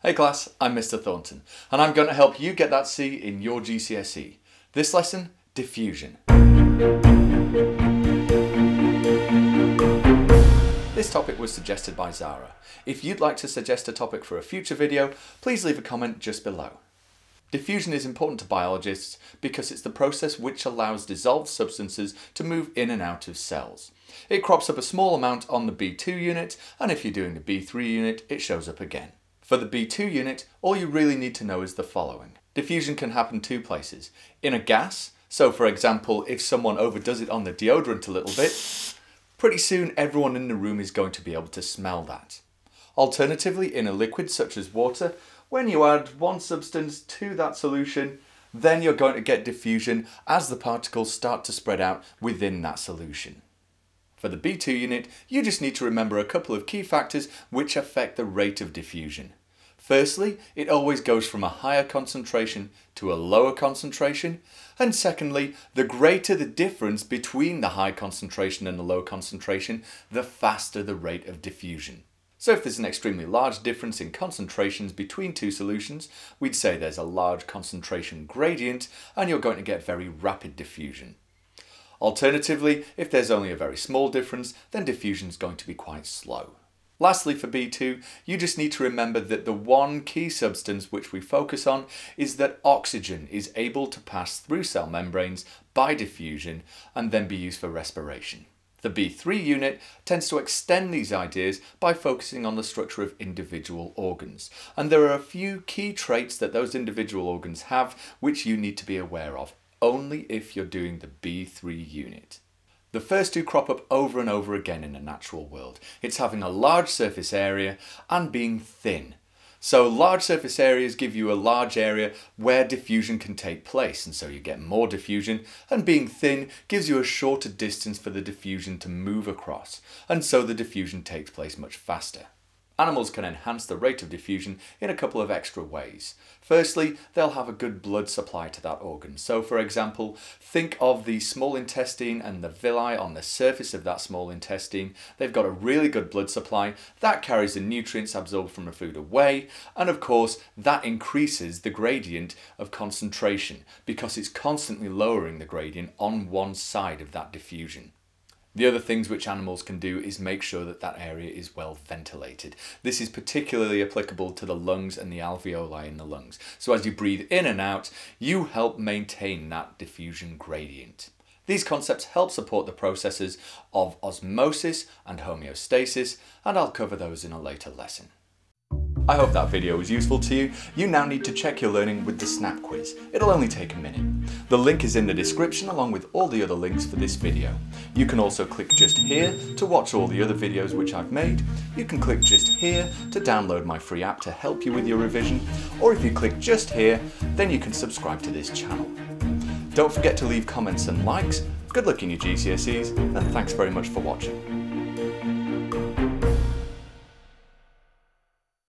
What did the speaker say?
Hey class, I'm Mr. Thornton, and I'm going to help you get that C in your GCSE. This lesson, diffusion. This topic was suggested by Zara. If you'd like to suggest a topic for a future video, please leave a comment just below. Diffusion is important to biologists because it's the process which allows dissolved substances to move in and out of cells. It crops up a small amount on the B2 unit, and if you're doing the B3 unit, it shows up again. For the B2 unit, all you really need to know is the following. Diffusion can happen two places. In a gas, so for example, if someone overdoes it on the deodorant a little bit, pretty soon everyone in the room is going to be able to smell that. Alternatively, in a liquid such as water, when you add one substance to that solution, then you're going to get diffusion as the particles start to spread out within that solution. For the B2 unit, you just need to remember a couple of key factors which affect the rate of diffusion. Firstly, it always goes from a higher concentration to a lower concentration. And secondly, the greater the difference between the high concentration and the low concentration, the faster the rate of diffusion. So if there's an extremely large difference in concentrations between two solutions, we'd say there's a large concentration gradient and you're going to get very rapid diffusion. Alternatively, if there's only a very small difference, then diffusion is going to be quite slow. Lastly, for B2, you just need to remember that the one key substance which we focus on is that oxygen is able to pass through cell membranes by diffusion and then be used for respiration. The B3 unit tends to extend these ideas by focusing on the structure of individual organs. And there are a few key traits that those individual organs have which you need to be aware of, only if you're doing the B3 unit. The first two crop up over and over again in the natural world. It's having a large surface area and being thin. So large surface areas give you a large area where diffusion can take place and so you get more diffusion and being thin gives you a shorter distance for the diffusion to move across and so the diffusion takes place much faster. Animals can enhance the rate of diffusion in a couple of extra ways. Firstly, they'll have a good blood supply to that organ. So for example, think of the small intestine and the villi on the surface of that small intestine. They've got a really good blood supply. That carries the nutrients absorbed from the food away. And of course, that increases the gradient of concentration because it's constantly lowering the gradient on one side of that diffusion. The other things which animals can do is make sure that that area is well ventilated. This is particularly applicable to the lungs and the alveoli in the lungs. So as you breathe in and out, you help maintain that diffusion gradient. These concepts help support the processes of osmosis and homeostasis, and I'll cover those in a later lesson. I hope that video was useful to you. You now need to check your learning with the Snapquiz. It'll only take a minute. The link is in the description along with all the other links for this video. You can also click just here to watch all the other videos which I've made. You can click just here to download my free app to help you with your revision. Or if you click just here, then you can subscribe to this channel. Don't forget to leave comments and likes. Good luck in your GCSEs and thanks very much for watching.